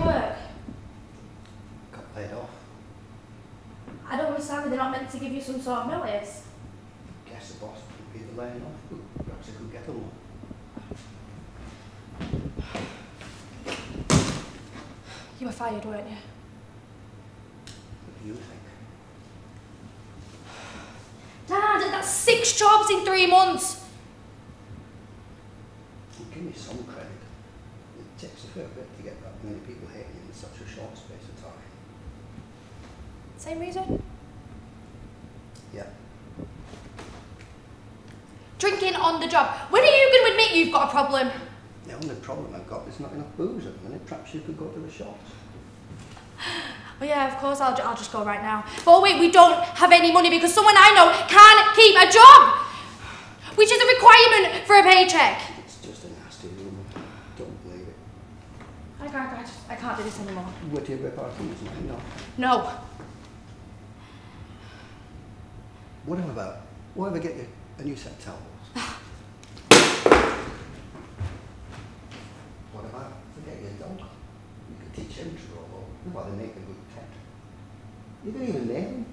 at work? Got laid off. I don't understand. They're not meant to give you some sort of notice. Guess the boss would be the laying off. Perhaps I could get them one. You were fired, weren't you? What do you think? Dad, that's six jobs in three months. Well, give me some credit. It takes a fair bit to get that many people hating in such a short space of time. Same reason? Yeah. Drinking on the job. When are you going to admit you've got a problem? The only problem I've got is not enough booze at the minute. Perhaps you could go to the shops. Oh yeah, of course, I'll, I'll just go right now. But wait, we don't have any money because someone I know can't keep a job! Which is a requirement for a paycheck. It's just a nasty rumour. Don't believe it. I can't, I, just, I can't do this anymore. Would you rip our things now? No. No. What about? Why ever get you a new set of towels? what about? Forget your dog. You could teach him to roll while they make a good pet. You don't even name him.